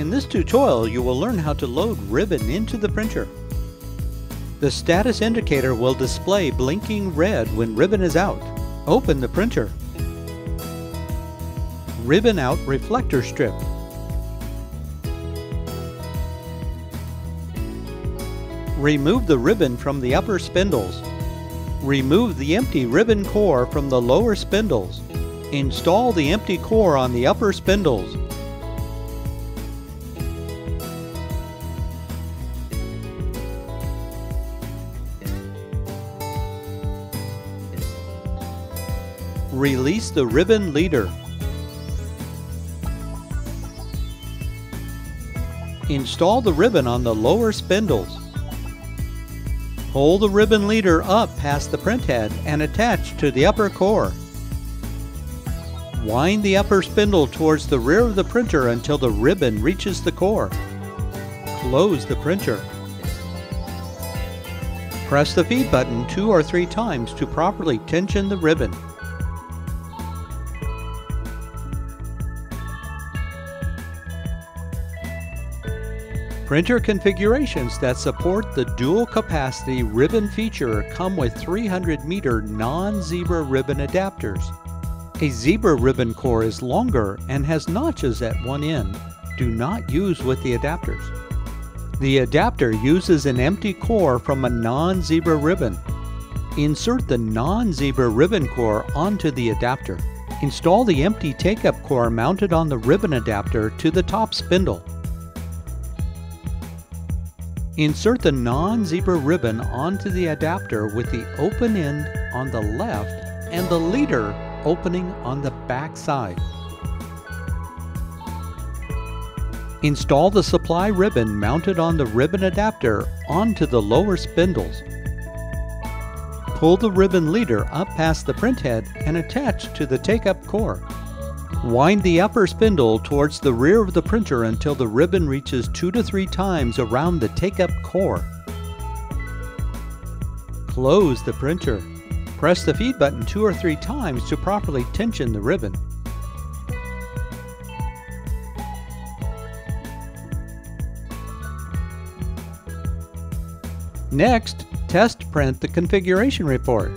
In this tutorial, you will learn how to load ribbon into the printer. The status indicator will display blinking red when ribbon is out. Open the printer. Ribbon out reflector strip. Remove the ribbon from the upper spindles. Remove the empty ribbon core from the lower spindles. Install the empty core on the upper spindles. Release the ribbon leader. Install the ribbon on the lower spindles. Pull the ribbon leader up past the printhead and attach to the upper core. Wind the upper spindle towards the rear of the printer until the ribbon reaches the core. Close the printer. Press the feed button two or three times to properly tension the ribbon. Printer configurations that support the dual capacity ribbon feature come with 300 meter non-zebra ribbon adapters. A zebra ribbon core is longer and has notches at one end. Do not use with the adapters. The adapter uses an empty core from a non-zebra ribbon. Insert the non-zebra ribbon core onto the adapter. Install the empty take-up core mounted on the ribbon adapter to the top spindle. Insert the non-zebra ribbon onto the adapter with the open end on the left and the leader opening on the back side. Install the supply ribbon mounted on the ribbon adapter onto the lower spindles. Pull the ribbon leader up past the printhead and attach to the take-up core. Wind the upper spindle towards the rear of the printer until the ribbon reaches two to three times around the take-up core. Close the printer. Press the feed button two or three times to properly tension the ribbon. Next, test print the configuration report.